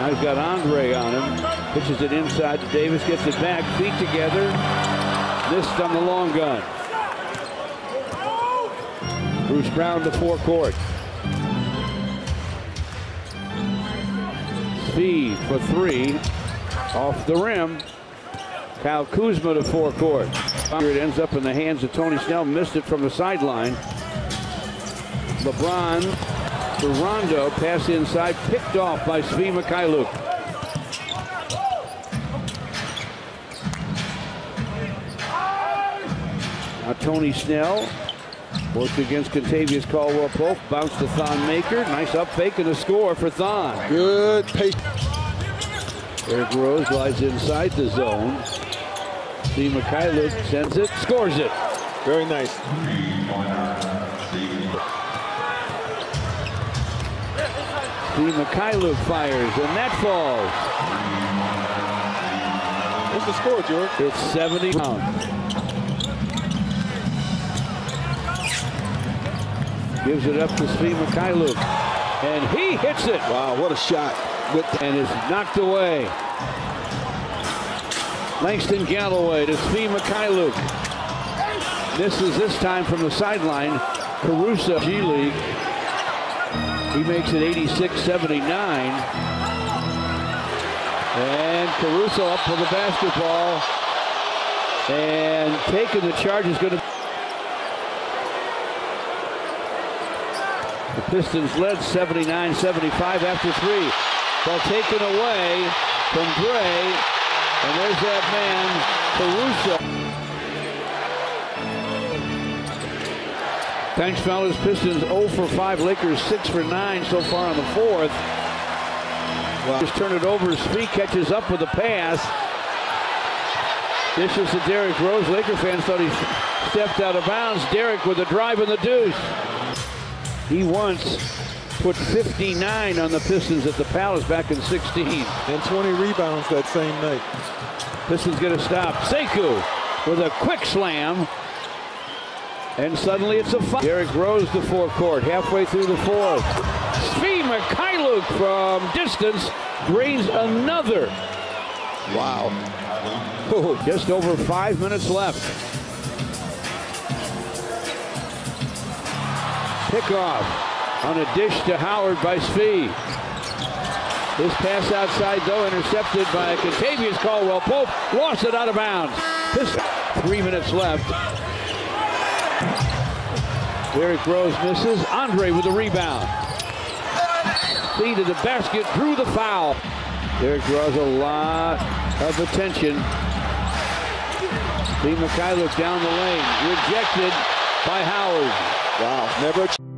Now he's got Andre on him. Pitches it inside to Davis, gets it back, feet together. Missed on the long gun. Bruce Brown to forecourt. Speed for three. Off the rim. Kyle Kuzma to forecourt. It ends up in the hands of Tony Snell. Missed it from the sideline. LeBron to Rondo. Pass inside. Picked off by Svi Mykhailiuk. Now Tony Snell worked against Kentavious Caldwell Pope. Bounce to Thon Maker. Nice up fake and a score for Thon. Good pace. Derrick Rose lies inside the zone. Svi Mykhailiuk sends it, scores it. Very nice. Svi Mykhailiuk fires, and that falls. What's the score, George? It's 70 pounds. Gives it up to Svi Mykhailiuk, and he hits it. Wow, what a shot. And is knocked away. Langston Galloway to Svi This is this time from the sideline. Caruso, G League. He makes it 86-79. And Caruso up for the basketball. And taking the charge is going to... The Pistons led 79-75 after three. Ball taken away from Gray. And there's that man, Caruso. Thanks, fellas. Pistons 0 for 5. Lakers 6 for 9 so far on the fourth. Wow. Just turn it over. Speed catches up with a pass. This is to Derrick Rose. Laker fans thought he stepped out of bounds. Derrick with a drive and the deuce. He once put 59 on the Pistons at the Palace back in 16. And 20 rebounds that same night. Pistons get a stop. Sekou with a quick slam. And suddenly it's a fight. Derrick Rose the forecourt, halfway through the fourth. Svi Mykhailiuk from distance drains another. Wow. Just over five minutes left. Pickoff on a dish to Howard by Svi. This pass outside, though, intercepted by Kentavious Caldwell Pope. Lost it out of bounds. Three minutes left. Derrick Rose misses. Andre with the rebound. Feed to the basket, drew the foul. Derrick draws a lot of attention. Svi Mykhailiuk down the lane. Rejected by Howard. Wow, never.